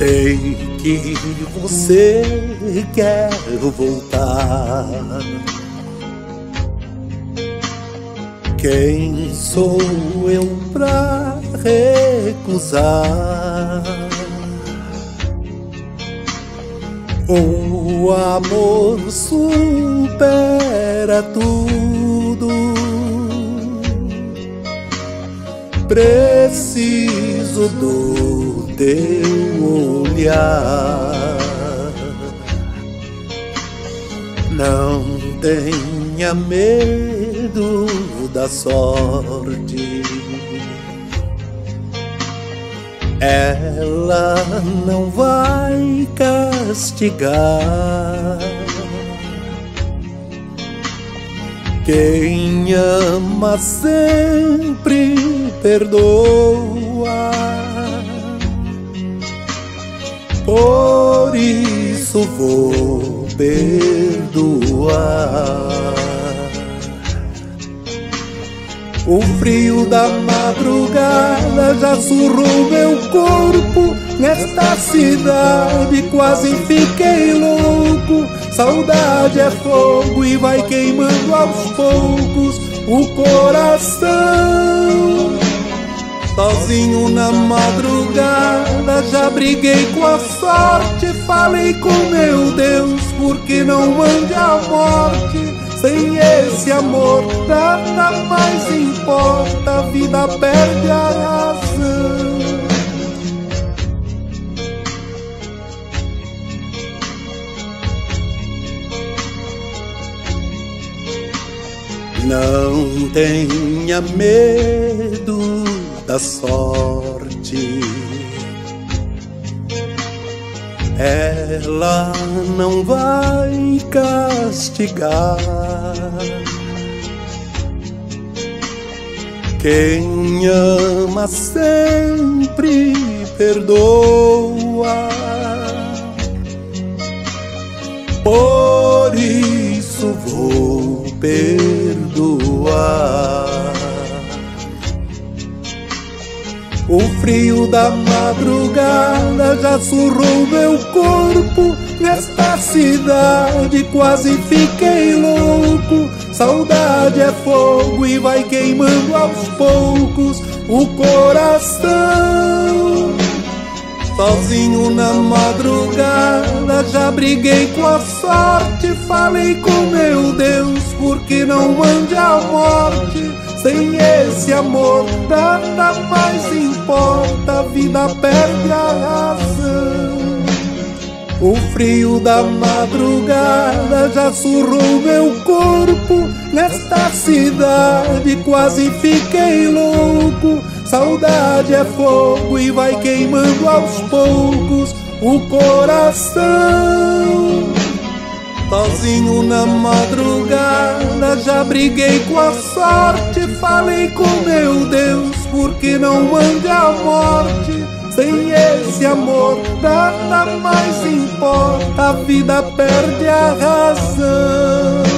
Sei que você quer voltar. Quem sou eu pra recusar? O amor supera tudo. Preciso do teu olhar. Não tenha medo da sorte. Ela não vai castigar. Quem ama sempre perdoa. Por isso vou perdoar. O frio da madrugada já surrou meu corpo. Nesta cidade quase fiquei louco. Saudade é fogo e vai queimando aos poucos o coração. Sozinho na madrugada já briguei com a sorte. Falei com meu Deus, porque não mande a morte. Sem esse amor, nada mais importa, a vida perde a razão. Não tenha medo da sorte. Ela não vai castigar. Quem ama sempre perdoa. Por isso vou perdoar. O frio da madrugada já surrou meu corpo. Nesta cidade quase fiquei louco. Saudade é fogo e vai queimando aos poucos o coração. Sozinho na madrugada já briguei com a sorte. Falei com meu Deus, porque não mande a morte. Sem esse amor, nada mais importa, a vida perde a razão. O frio da madrugada já surrou meu corpo. Nesta cidade quase fiquei louco. Saudade é fogo e vai queimando aos poucos o coração. Sozinho na madrugada já briguei com a sorte. Falei com meu Deus, porque não mande a morte. Sem esse amor, nada mais importa, a vida perde a razão.